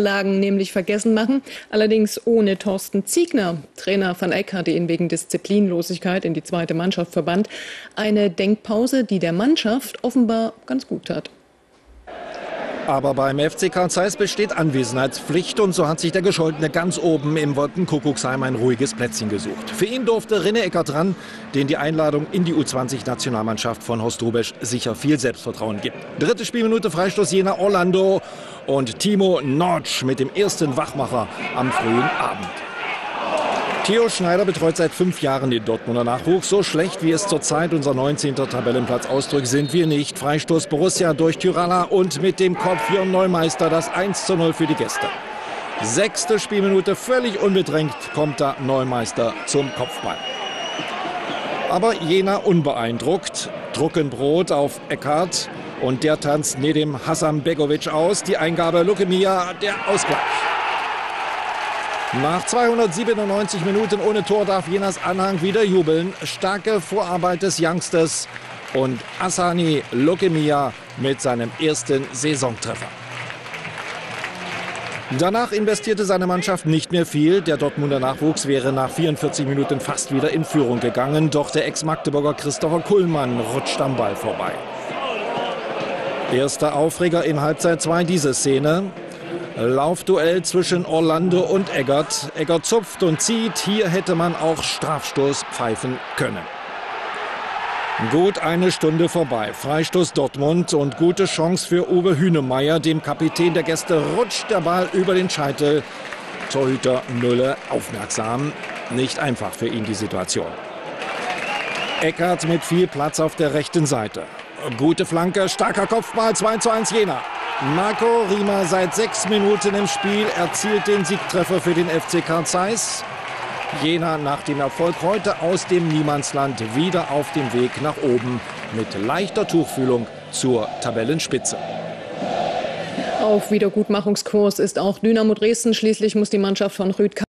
Lagen nämlich vergessen machen, allerdings ohne Thorsten Ziegner. Trainer van Eck hatte ihn wegen Disziplinlosigkeit in die zweite Mannschaft verbannt. Eine Denkpause, die der Mannschaft offenbar ganz gut tat. Aber beim FC Karl Zeiss besteht Anwesenheitspflicht und so hat sich der Gescholtene ganz oben im Wolkenkuckucksheim ein ruhiges Plätzchen gesucht. Für ihn durfte René Eckert ran, den die Einladung in die U20-Nationalmannschaft von Horst Rubesch sicher viel Selbstvertrauen gibt. Dritte Spielminute Freistoß Jena Orlando und Timo Notch mit dem ersten Wachmacher am frühen Abend. Theo Schneider betreut seit fünf Jahren den Dortmunder Nachwuchs. So schlecht, wie es zurzeit unser 19. Tabellenplatz ausdrückt, sind wir nicht. Freistoß Borussia durch Tyralla und mit dem Kopf Jörn Neumeister das 1 zu 0 für die Gäste. Sechste Spielminute, völlig unbedrängt, kommt da Neumeister zum Kopfball. Aber jener unbeeindruckt. Druckenbrot auf Eckhardt und der tanzt Nedim Hassan Begovic aus. Die Eingabe Lukemia, der Ausgleich. Nach 297 Minuten ohne Tor darf Jenas Anhang wieder jubeln. Starke Vorarbeit des Youngsters und Asani Lokemia mit seinem ersten Saisontreffer. Danach investierte seine Mannschaft nicht mehr viel. Der Dortmunder Nachwuchs wäre nach 44 Minuten fast wieder in Führung gegangen. Doch der Ex-Magdeburger Christopher Kuhlmann rutscht am Ball vorbei. Erster Aufreger in Halbzeit 2 diese Szene. Laufduell zwischen Orlando und Eggert. Eggert zupft und zieht. Hier hätte man auch Strafstoß pfeifen können. Gut eine Stunde vorbei. Freistoß Dortmund und gute Chance für Uwe Hünemeyer. Dem Kapitän der Gäste rutscht der Ball über den Scheitel. Torhüter Müller aufmerksam. Nicht einfach für ihn die Situation. Eckert mit viel Platz auf der rechten Seite. Gute Flanke, starker Kopfball, 2 zu 1 Jena. Marco Riemer seit sechs Minuten im Spiel erzielt den Siegtreffer für den FC Karl Zeiss. Jena nach dem Erfolg heute aus dem Niemandsland wieder auf dem Weg nach oben mit leichter Tuchfühlung zur Tabellenspitze. Auf Wiedergutmachungskurs ist auch Dynamo Dresden. Schließlich muss die Mannschaft von Rüd